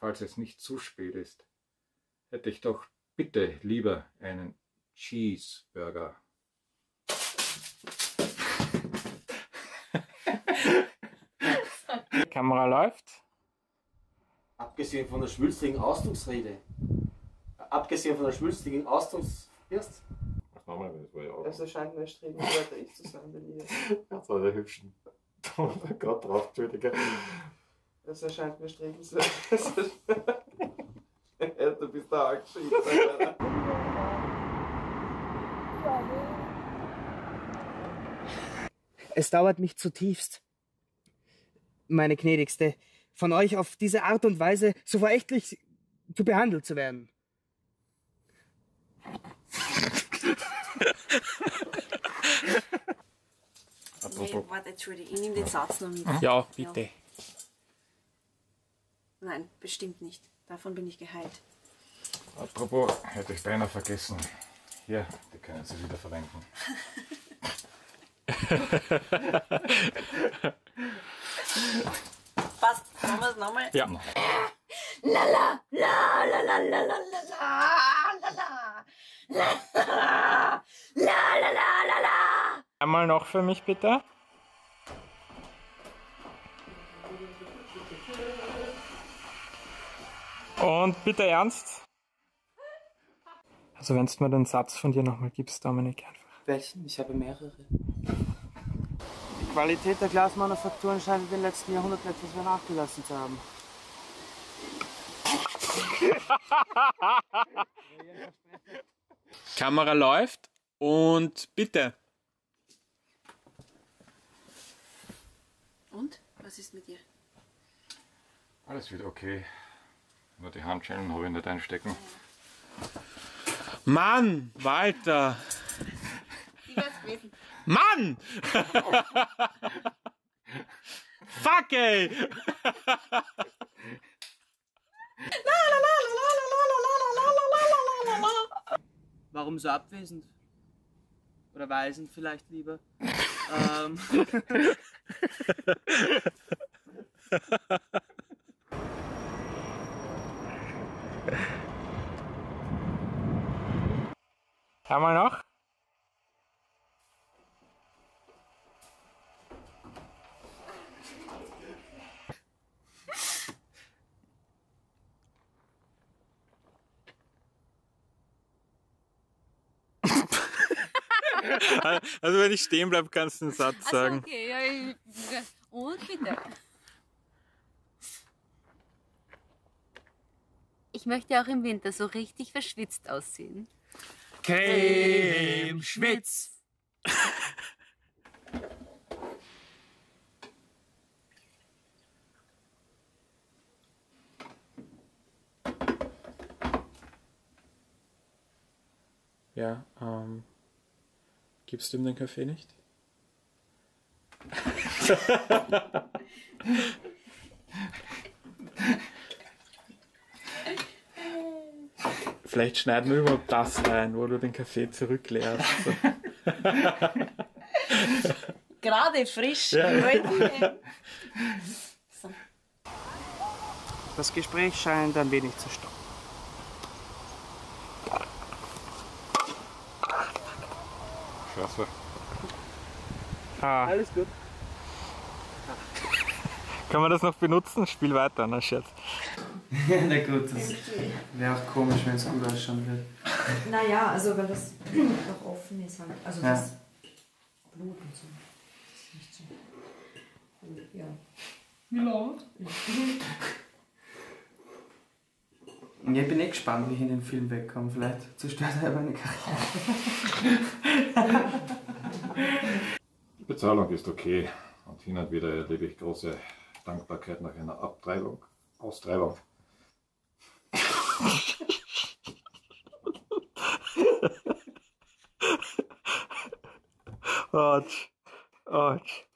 falls es nicht zu spät ist, hätte ich doch bitte lieber einen Cheeseburger. Kamera läuft. Abgesehen von der schwülstigen Ausdrucksrede. Abgesehen von der schwülstigen Ausdrucks... Erst? Was machen wir? Das war ja auch. Es erscheint mir strebenswert, ich zu sein, Delia. Das war der hübschen. Oh Gott, drauf, Entschuldige. Es erscheint mir strebenswert. du bist da angeschrieben. Alter. Es dauert mich zutiefst, meine gnädigste, von euch auf diese Art und Weise so verächtlich zu behandelt zu werden. Nee, warte, Entschuldigung, ich nehme den Satz noch mit. Ja, bitte. Nein, bestimmt nicht. Davon bin ich geheilt. Apropos, hätte ich beinahe vergessen. Hier, die können Sie wieder verwenden. Passt, machen wir es nochmal? Ja. Lala, la, la, la, la, la, la, la, la, la, la, la, la, la, la, la. Einmal noch für mich bitte. Und bitte ernst. Also wenn du mir den Satz von dir nochmal gibst, Dominik, einfach. Welchen? Ich habe mehrere. Die Qualität der Glasmanufakturen scheint in den letzten Jahrhunderten etwas mehr nachgelassen zu haben. Kamera läuft und bitte. Und? Was ist mit dir? Alles wieder okay. Nur die Handschellen habe ich nicht einstecken. Mann, Walter. Mann! Fuck ey! Warum so abwesend? Oder weisend vielleicht lieber? ähm, Einmal noch. Also wenn ich stehen bleibe, kannst du einen Satz sagen. okay, ja, ich- und bitte. Ich möchte auch im Winter so richtig verschwitzt aussehen. Creme Schwitz! Ja, ähm. Gibst du ihm den Kaffee nicht? Vielleicht schneiden wir überhaupt das rein, wo du den Kaffee zurückleerst. So. Gerade frisch. Ja. So. Das Gespräch scheint ein wenig zu stocken. Scheiße. Ah, Alles gut. Kann man das noch benutzen? Spiel weiter, na Scherz. Na gut, das wäre auch komisch, wenn es gut ausschauen würde. Naja, also wenn das noch offen ist halt. Also Ja. das Blut und so. Das ist nicht so. gut, Ja. Ja, ich bin eh gespannt, wie ich in den Film wegkomme. Vielleicht zerstört er meine Karriere. Die Bezahlung ist okay. Und hin und wieder erlebe ich große Dankbarkeit nach einer Abtreibung. Austreibung. Autsch. Autsch.